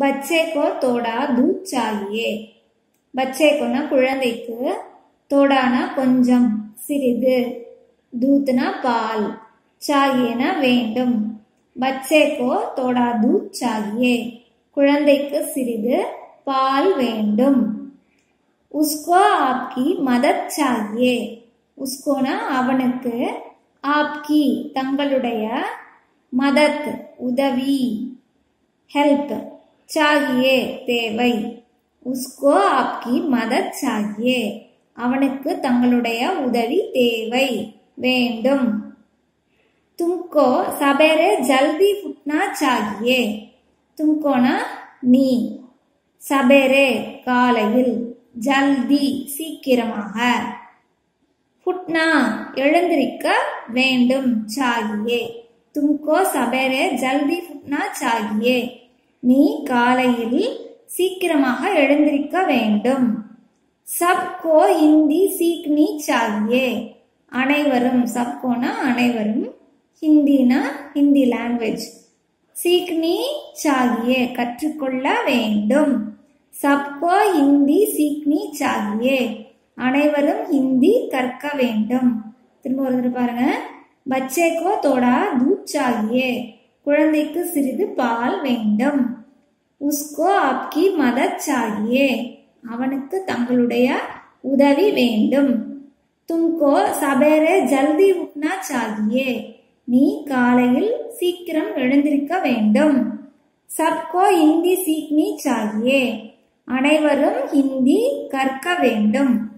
பச்சே கோ தோடா தூத் சாகியே பச்சே குழந்தைக்கு தோடானா கொஞ்சம் சிறிது தூத்னா பால் சாகியனா வேண்டும். பச்சேக்கோ தோடா தூத் சாகியே குழந்தைக்கு சிறிது பால் வேண்டும். உஸ்கோ ஆப்கி மதத் சாகியே உஸ்கோனா அவனுக்கு ஆப்கி தங்களுடைய மதத் உதவி ஹெல்ப். சாகியே தேவை. உஸ்கோ ஆப்கி மதத் சாகியே அவனுக்கு தங்களுடைய உதவி தேவை. வேண்டும். தும்கோ சபேரே ஜல்தி ஃபுட்னா சாகியே. தும்கோனா நீ. சபேரே காலையில். ஜல்தி சீக்கிரமாக. ஃபுட்னா எழுந்திருக்க வேண்டும் சாகியே. தும்கோ சபேரே ஜல்தி ஃபுட்னா சாகியே. நீ காலையில் சீக்கிரமாக எழுந்திருக்க வேண்டும். சப்கோ ஹிந்தி சீக்னி சாகியே அனைவரும் சப்கோனா அனைவரும் ஹிந்தினா ஹிந்தி லாங்குவேஜ் சீக்னி சாகியே கற்றுக்கொள்ள வேண்டும். சப்கோ ஹிந்தி சீக்னி சாகியே அனைவரும் ஹிந்தி கற்க வேண்டும். திரும்ப ஒரு பாருங்க. பச்சேக்கோ தோடா தூத் சாகியே குழந்தைக்கு சிறிது பால் வேண்டும். உஸ்கோ ஆப்கி மதத் சாகியே அவனுக்கு தங்களுடைய உதவி வேண்டும். தும்கோ சபேரே ஜல்தி உட்னா சாகியே நீ காலையில் சீக்கிரம் எழுந்திருக்க வேண்டும். சப்கோ ஹிந்தி சீக்னி சாகியே அனைவரும் ஹிந்தி கற்க வேண்டும்.